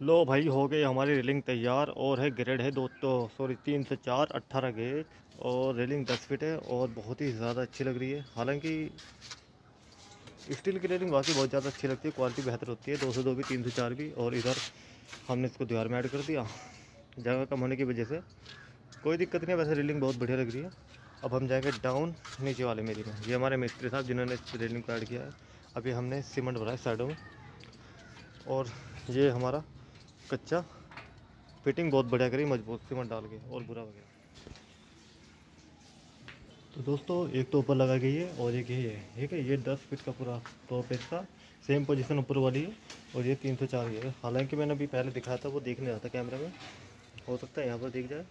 लो भाई, हो गई हमारी रेलिंग तैयार और है ग्रेड है दो तो सॉरी तीन से चार, अट्ठारह गेज और रेलिंग दस फिट है और बहुत ही ज़्यादा अच्छी लग रही है। हालाँकि स्टील की रेलिंग बाकी बहुत ज़्यादा अच्छी लगती है, क्वालिटी बेहतर होती है, दो से दो भी, तीन से चार भी और इधर हमने इसको दीवार में ऐड कर दिया। जगह कम होने की वजह से। कोई दिक्कत नहीं वैसे रेलिंग बहुत बढ़िया लग रही है। अब हम जाएँगे डाउन नीचे वाले मेरी में। ये हमारे मिस्त्री साहब जिन्होंने इस रेलिंग को ऐड किया है। अभी हमने सीमेंट भरा है साइडों में और ये हमारा कच्चा। फिटिंग बहुत बढ़िया करी, मज़बूत सीमेंट डाल के, और बुरा वगैरह तो दोस्तों, एक तो ऊपर लगा गई है और एक ये है ठीक है, ये दस फीट का पूरा टॉप है इसका सेम पोजीशन ऊपर वाली है, और ये तीन सौ चार है हालाँकि मैंने अभी पहले दिखाया था, वो देख नहीं रहा था कैमरे में। हो सकता है यहाँ पर दिख जाए।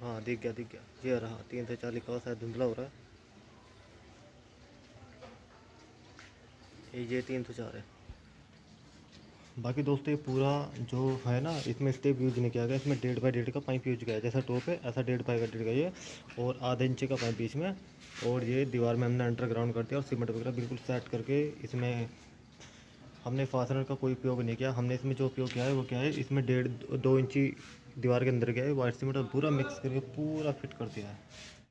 हाँ दिख गया दिख गया। ये रहा, तीन सौ चार लिखा हुआ, शायद धुंधला हो रहा है। ये तीन सौ चार है। बाकी दोस्तों, ये पूरा जो है ना, इसमें स्टेप यूज़ नहीं किया गया, इसमें डेढ़ बाई डेढ़ का पाइप यूज़ किया जैसा टॉप है, ऐसा डेढ़ बाई का डेढ़ का ये, और आधे इंच का पाइप बीच में, और ये दीवार में हमने अंडरग्राउंड कर दिया, और सीमेंट वगैरह बिल्कुल सेट करके इसमें हमने फासनर का कोई उपयोग नहीं किया, हमने इसमें जो उपयोग किया है, वो क्या है, इसमें डेढ़, दो इंची दीवार के अंदर गया है वाइट सीमेंट और पूरा मिक्स करके पूरा फिट कर दिया है।